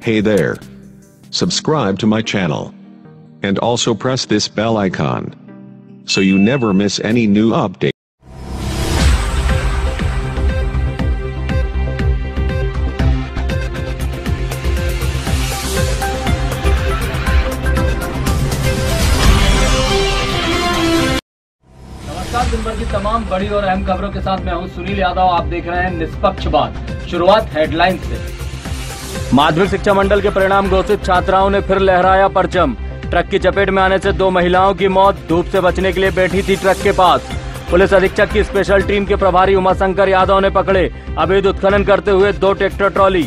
Hey there. Subscribe to my channel. And also press this bell icon. So you never miss any new update. नमस्कार दिन भर की तमाम बड़ी और अहम खबरों के साथ मैं हूं सुनील यादव आप देख रहे हैं निष्पक्ष बात शुरुआत हेडलाइन से माध्यमिक शिक्षा मंडल के परिणाम घोषित छात्राओं ने फिर लहराया परचम। ट्रक की चपेट में आने से दो महिलाओं की मौत धूप से बचने के लिए बैठी थी ट्रक के पास। पुलिस अधीक्षक की स्पेशल टीम के प्रभारी उमाशंकर यादव ने पकड़े। अवैध उत्खनन करते हुए दो ट्रैक्टर ट्रॉली।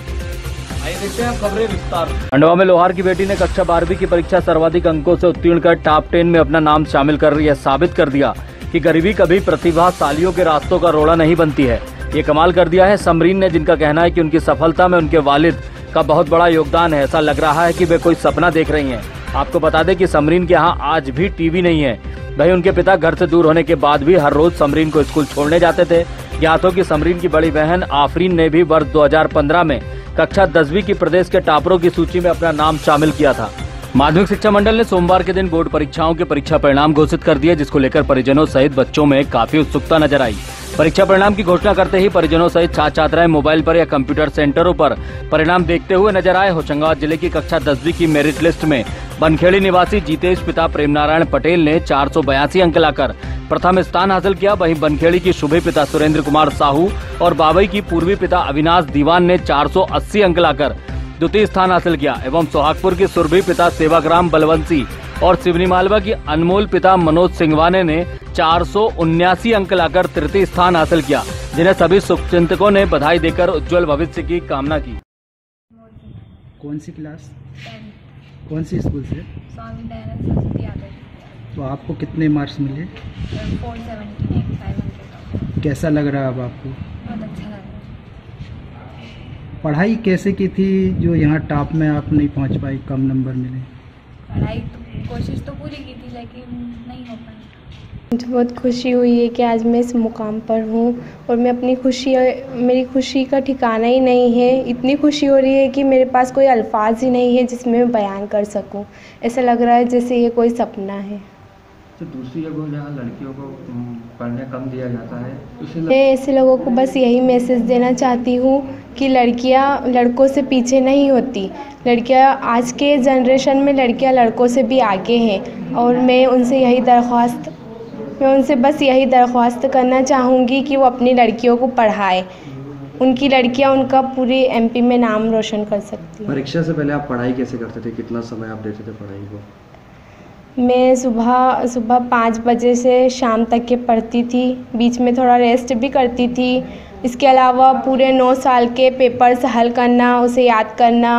खंडवा में लोहार की बेटी ने कक्षा बारहवीं की परीक्षा सर्वाधिक अंकों से उत्तीर्ण कर टॉप टेन में अपना नाम शामिल कर यह साबित कर दिया कि गरीबी कभी प्रतिभाशालियों के रास्तों का रोड़ा नहीं बनती है। ये कमाल कर दिया है। समरीन ने जिनका कहना है कि उनकी सफलता में उनके वालिद का बहुत बड़ा योगदान है। ऐसा लग रहा है कि वे कोई सपना देख रही हैं। आपको बता दें कि समरीन के यहाँ आज भी टीवी नहीं है। भाई उनके पिता घर से दूर होने के बाद भी हर रोज समरीन को स्कूल छोड़ने जाते थे। ज्ञात हो की समरीन की बड़ी बहन आफरीन ने भी वर्ष 2015 में कक्षा दसवीं की प्रदेश के टापरों की सूची में अपना नाम शामिल किया था। माध्यमिक शिक्षा मंडल ने सोमवार के दिन बोर्ड परीक्षाओं के परीक्षा परिणाम घोषित कर दिए, जिसको लेकर परिजनों सहित बच्चों में काफ़ी उत्सुकता नज़र आई। परीक्षा परिणाम की घोषणा करते ही परिजनों सहित छात्र छात्राएँ मोबाइल पर या कंप्यूटर सेंटरों पर परिणाम देखते हुए नज़र आए। होशंगाबाद ज़िले की कक्षा दसवीं की मेरिट लिस्ट में बनखेड़ी निवासी जीतेश पिता प्रेम नारायण पटेल ने चार सौ बयासी अंक लाकर प्रथम स्थान हासिल किया। वहीं बनखेड़ी की शुभे पिता सुरेंद्र कुमार साहू और बाबई की पूर्वी पिता अविनाश दीवान ने 480 अंक लाकर द्वितीय स्थान हासिल किया एवं सोहागपुर की सुरभि पिता सेवाग्राम बलवंशी और सिवनी मालवा की अनमोल पिता मनोज सिंगवाने ने चार अंक लाकर तृतीय स्थान हासिल किया जिन्हें सभी शुभचिंतकों ने बधाई देकर उज्जवल भविष्य की कामना की। कौन सी क्लास? कौन सी स्कूल से? स्वामी दयानंद सरस्वती आदर्श तो आपको कितने मार्क्स मिले? कैसा लग रहा है अब आपको बहुत अच्छा लग रहा है पढ़ाई कैसे की थी जो यहाँ टॉप में आप नहीं पहुँच पाई कम नंबर मिले? पढ़ाई तो कोशिश तो पूरी की थी लेकिन नहीं हो पाई। मुझे बहुत खुशी हुई है कि आज मैं इस मुकाम पर हूँ और मैं अपनी खुशी मेरी खुशी का ठिकाना ही नहीं है। इतनी खुशी हो रही है कि मेरे पास कोई अल्फाज ही नहीं है जिसमें मैं बयान कर सकूँ। ऐसा लग रहा है जैसे ये कोई सपना है। तो दूसरी जगहों जहाँ लड़कियों को पढ़ने कम दिया जाता है उसे मैं ऐसे लोगों को बस यही मैसेज देना चाहती हूँ कि लड़कियाँ लड़कों से पीछे नहीं होती। लड़कियाँ आज के जनरेशन में लड़कियाँ लड़कों से भी आगे हैं और मैं उनसे यही दरख्वास्त मैं उनसे बस यही दरख्वास्त करना चाहूँगी कि वो अपनी लड़कियों को पढ़ाए। उनकी लड़कियाँ उनका पूरे एमपी में नाम रोशन कर सकती हैं। परीक्षा से पहले आप पढ़ाई कैसे करते थे? कितना समय आप देते थे पढ़ाई को? मैं सुबह सुबह पाँच बजे से शाम तक के पढ़ती थी। बीच में थोड़ा रेस्ट भी करती थी। इसके अलावा पूरे नौ साल के पेपर्स हल करना उसे याद करना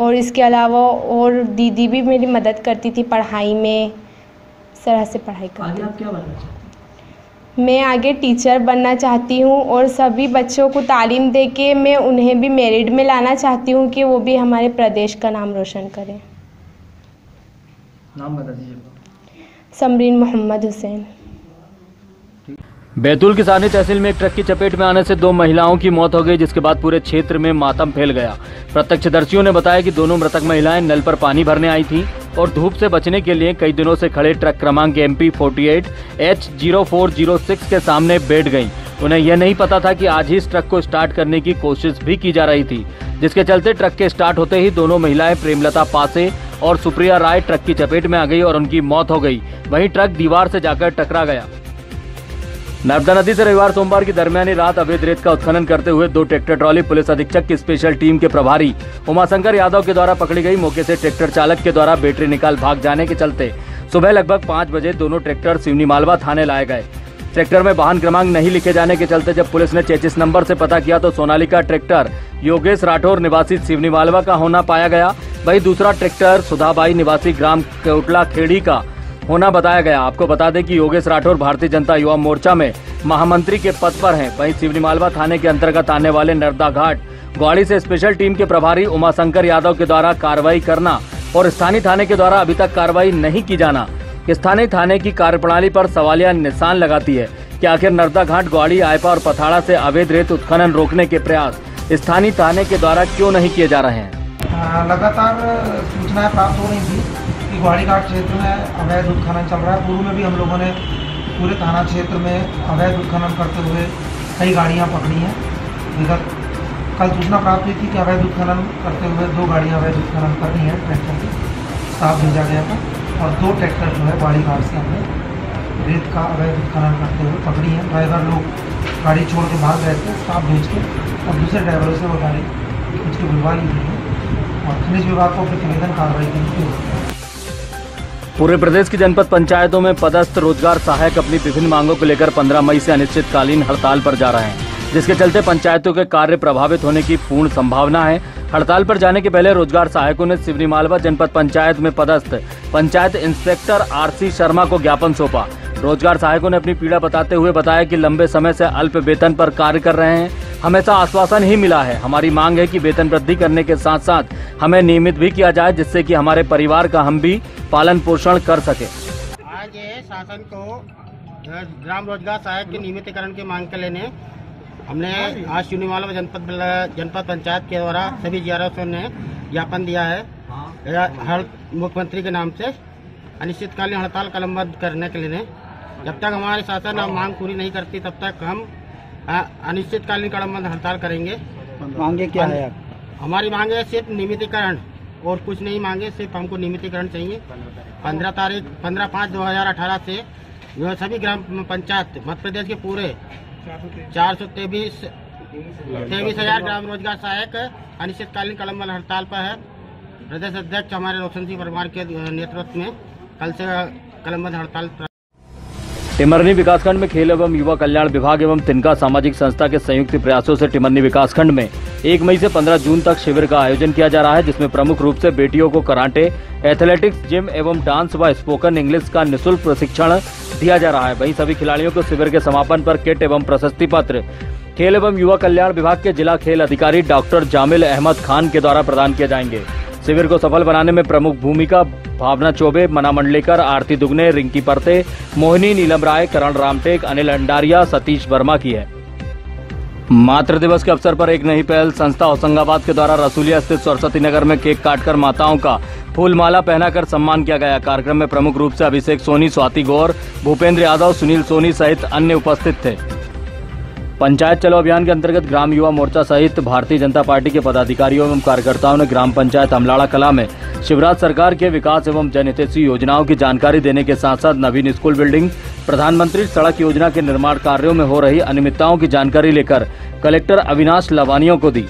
और इसके अलावा और दीदी भी मेरी मदद करती थी पढ़ाई में। इस तरह से पढ़ाई करती आप क्या बनना चाहते मैं आगे टीचर बनना चाहती हूँ और सभी बच्चों को तालीम दे के मैं उन्हें भी मेरिट में लाना चाहती हूँ कि वो भी हमारे प्रदेश का नाम रोशन करें। नाम बता दीजिए। समरीन मोहम्मद हुसैन। बैतूल की सानी तहसील में एक ट्रक की चपेट में आने से दो महिलाओं की मौत हो गई जिसके बाद पूरे क्षेत्र में मातम फैल गया। प्रत्यक्षदर्शियों ने बताया कि दोनों मृतक महिलाएँ नल पर पानी भरने आई थीं और धूप से बचने के लिए कई दिनों से खड़े ट्रक क्रमांक M P forty eight H zero four zero six के सामने बैठ गईं। उन्हें यह नहीं पता था कि आज ही इस ट्रक को स्टार्ट करने की कोशिश भी की जा रही थी जिसके चलते ट्रक के स्टार्ट होते ही दोनों महिलाएँ प्रेमलता पासे और सुप्रिया राय ट्रक की चपेट में आ गई और उनकी मौत हो गई। वहीं ट्रक दीवार से जाकर टकरा गया। नर्मदा नदी से रविवार सोमवार की दरमियानी रात अवैध रेत का उत्खनन करते हुए दो ट्रैक्टर ट्रॉली पुलिस अधीक्षक की स्पेशल टीम के प्रभारी उमाशंकर यादव के द्वारा पकड़ी गई। मौके से ट्रैक्टर चालक के द्वारा बैटरी निकाल भाग जाने के चलते सुबह लगभग पाँच बजे दोनों ट्रैक्टर सिवनी मालवा थाने लाए गए। ट्रैक्टर में वाहन क्रमांक नहीं लिखे जाने के चलते जब पुलिस ने चेचिस नंबर से पता किया तो सोनालिका ट्रैक्टर योगेश राठौर निवासी सिवनी मालवा का होना पाया गया। वही दूसरा ट्रैक्टर सुधाबाई निवासी ग्राम कोटला खेड़ी का होना बताया गया। आपको बता दें कि योगेश राठौर भारतीय जनता युवा मोर्चा में महामंत्री के पद पर हैं। वहीं सिवनी मालवा थाने के अंतर्गत आने वाले नर्दा घाट ग्वाड़ी से स्पेशल टीम के प्रभारी उमाशंकर यादव के द्वारा कार्रवाई करना और स्थानीय थाने के द्वारा अभी तक कार्रवाई नहीं की जाना। स्थानीय थाने की कार्यप्रणाली पर सवालिया निशान लगाती है कि आखिर नर्मदा घाट ग्वाड़ी आयपा और पथाड़ा से अवैध रेत उत्खनन रोकने के प्रयास स्थानीय थाने के द्वारा क्यों नहीं किए जा रहे हैं? लगातार सूचनाएँ प्राप्त हो रही थी कि ग्वाड़ीघाट क्षेत्र में अवैध उत्खनन चल रहा है। पूर्व में भी हम लोगों ने पूरे थाना क्षेत्र में अवैध उत्खनन करते हुए कई गाड़ियाँ पकड़ी हैं। विगत कल सूचना प्राप्त हुई थी कि अवैध उत्खनन करते हुए दो गाड़ियाँ अवैध उत्खनन कर रही हैं, ट्रैक्टर से स्टाफ भेजा गया था। और दो ट्रैक्टर जो है ग्वाड़ीघाट से हमने रेत का, अवैध उत्खनन करते हुए पकड़ी है। ड्राइवर लोग गाड़ी छोड़ के भाग गए थे, स्टाफ भेज के, और दूसरे ड्राइवरों से वो गाड़ी खींच के बुलवा ली गई है। और खनिज विभाग को प्रतिवेदन कार्रवाई के लिए पूरे प्रदेश की जनपद पंचायतों में पदस्थ रोज़गार सहायक अपनी विभिन्न मांगों को लेकर 15 मई से अनिश्चितकालीन हड़ताल पर जा रहे हैं, जिसके चलते पंचायतों के कार्य प्रभावित होने की पूर्ण संभावना है। हड़ताल पर जाने के पहले रोज़गार सहायकों ने सिवनी मालवा जनपद पंचायत में पदस्थ पंचायत इंस्पेक्टर आरसी शर्मा को ज्ञापन सौंपा। रोज़गार सहायकों ने अपनी पीड़ा बताते हुए बताया कि लंबे समय से अल्प वेतन पर कार्य कर रहे हैं। हमेशा आश्वासन ही मिला है। हमारी मांग है कि वेतन वृद्धि करने के साथ साथ हमें नियमित भी किया जाए, जिससे कि हमारे परिवार का हम भी पालन पोषण कर सके। आज शासन को ग्राम रोज़गार सहायक के नियमितीकरण की मांग के लेने। हमने आज चुनीवाला जनपद जनपद पंचायत के द्वारा सभी जी ने ज्ञापन दिया है। हर मुख्यमंत्री के नाम से अनिश्चितकालीन हड़ताल कलमबद्ध करने के लिए। जब तक हमारे शासन मांग पूरी नहीं करती तब तक हम अनिश्चितकालीन कड़मबंद हड़ताल करेंगे। मांगे क्या है हमारी मांगे सिर्फ़ नियमितीकरण और कुछ नहीं मांगे सिर्फ़ हमको नियमितीकरण चाहिए। पंद्रह तारीख पंद्रह पाँच दो हज़ार अठारह से जो सभी ग्राम पंचायत मध्य प्रदेश के पूरे चार सौ तेईस तेईस हज़ार ग्राम रोज़गार सहायक अनिश्चितकालीन कलम हड़ताल पर है। प्रदेश अध्यक्ष हमारे रोशन सिंह परमार के नेतृत्व में कल से कलमबंद हड़ताल टिमरनी विकासखंड में खेल एवं युवा कल्याण विभाग एवं तिनका सामाजिक संस्था के संयुक्त प्रयासों से टिमरनी विकासखंड में एक मई से 15 जून तक शिविर का आयोजन किया जा रहा है, जिसमें प्रमुख रूप से बेटियों को कराटे, एथलेटिक्स, जिम एवं डांस व स्पोकन इंग्लिश का निःशुल्क प्रशिक्षण दिया जा रहा है। वहीं सभी खिलाड़ियों को शिविर के समापन पर किट एवं प्रशस्ति पत्र। खेल एवं युवा कल्याण विभाग के जिला खेल अधिकारी डॉक्टर जामिल अहमद खान के द्वारा प्रदान किए जाएँगे। शिविर को सफल बनाने में प्रमुख भूमिका भावना चौबे, मना मंडलेकर, आरती दुगने, रिंकी परते, मोहिनी, नीलम राय, करण रामटेक, अनिल अंडारिया, सतीश वर्मा की है। मातृ दिवस के अवसर पर एक नई पहल, संस्था होशंगाबाद के द्वारा रसूलिया स्थित सरस्वती नगर में केक काटकर माताओं का फूलमाला पहनाकर सम्मान किया गया। कार्यक्रम में प्रमुख रूप से अभिषेक सोनी, स्वाति गौर, भूपेंद्र यादव, सुनील सोनी सहित अन्य उपस्थित थे। पंचायत चलो अभियान के अंतर्गत ग्राम युवा मोर्चा सहित भारतीय जनता पार्टी के पदाधिकारियों एवं कार्यकर्ताओं ने ग्राम पंचायत अमलाड़ा कला में शिवराज सरकार के विकास एवं जनहितैषी योजनाओं की जानकारी देने के साथ साथ नवीन स्कूल बिल्डिंग, प्रधानमंत्री सड़क योजना के निर्माण कार्यों में हो रही अनियमितताओं की जानकारी लेकर कलेक्टर अविनाश लवानियों को दी।